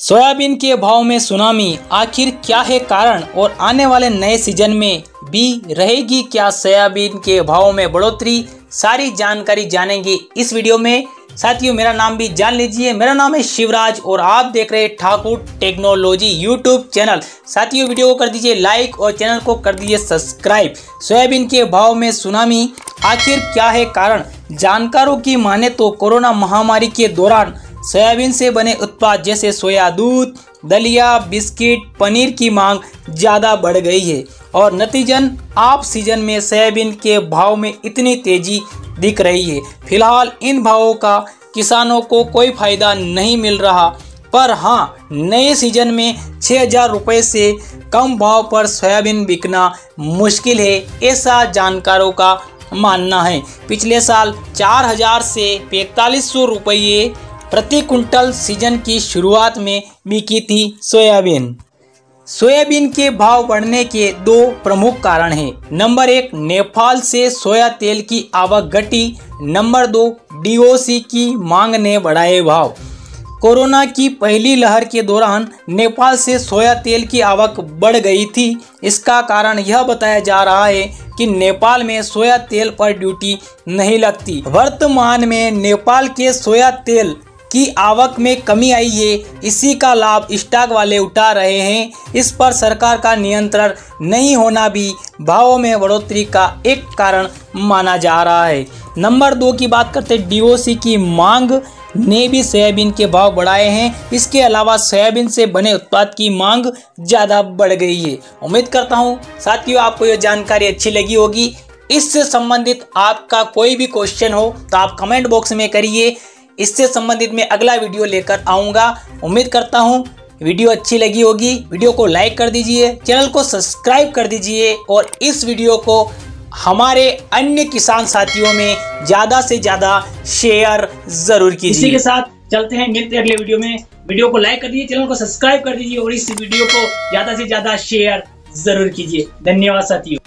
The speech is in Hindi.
सोयाबीन के भाव में सुनामी आखिर क्या है कारण और आने वाले नए सीज़न में भी रहेगी क्या सोयाबीन के भाव में बढ़ोतरी? सारी जानकारी जानेंगे इस वीडियो में। साथियों, मेरा नाम भी जान लीजिए। मेरा नाम है शिवराज और आप देख रहे हैं ठाकुर टेक्नोलॉजी यूट्यूब चैनल। साथियों वीडियो को कर दीजिए लाइक और चैनल को कर दीजिए सब्सक्राइब सोयाबीन के भाव में सुनामी आखिर क्या है कारण? जानकारों की माने तो कोरोना महामारी के दौरान सोयाबीन से बने उत्पाद जैसे सोया दूध, दलिया, बिस्किट, पनीर की मांग ज़्यादा बढ़ गई है और नतीजन आप सीज़न में सोयाबीन के भाव में इतनी तेज़ी दिख रही है। फ़िलहाल इन भावों का किसानों को कोई फ़ायदा नहीं मिल रहा, पर हाँ नए सीज़न में छः हज़ार रुपये से कम भाव पर सोयाबीन बिकना मुश्किल है, ऐसा जानकारों का मानना है। पिछले साल चार हज़ार से पैंतालीस सौ रुपये प्रति कुंटल सीज़न की शुरुआत में बिकी थी सोयाबीन। सोयाबीन के भाव बढ़ने के दो प्रमुख कारण हैं। नंबर एक, नेपाल से सोया तेल की आवक घटी। नंबर दो डीओसी की मांग ने बढ़ाए भाव। कोरोना की पहली लहर के दौरान नेपाल से सोया तेल की आवक बढ़ गई थी। इसका कारण यह बताया जा रहा है कि नेपाल में सोया तेल पर ड्यूटी नहीं लगती। वर्तमान में नेपाल के सोया तेल की आवक में कमी आई है इसी का लाभ स्टॉक वाले उठा रहे हैं। इस पर सरकार का नियंत्रण नहीं होना भी भावों में बढ़ोतरी का एक कारण माना जा रहा है। नंबर दो की बात करते डीओसी की मांग। ने भी सोयाबीन के भाव बढ़ाए हैं। इसके अलावा सोयाबीन से बने उत्पाद की मांग ज़्यादा बढ़ गई है। उम्मीद करता हूँ, साथियों, आपको यह जानकारी अच्छी लगी होगी। इससे संबंधित आपका कोई भी क्वेश्चन हो तो आप कमेंट बॉक्स में करिए। इससे संबंधित मैं अगला वीडियो लेकर आऊँगा। उम्मीद करता हूँ वीडियो अच्छी लगी होगी। वीडियो को लाइक कर दीजिए, चैनल को सब्सक्राइब कर दीजिए और इस वीडियो को हमारे अन्य किसान साथियों में ज़्यादा से ज़्यादा शेयर ज़रूर कीजिए। इसी के साथ चलते हैं, मिलते हैं अगले वीडियो में। वीडियो को लाइक कर दीजिए, चैनल को सब्सक्राइब कर दीजिए और इस वीडियो को ज़्यादा से ज़्यादा शेयर ज़रूर कीजिए। धन्यवाद साथियों।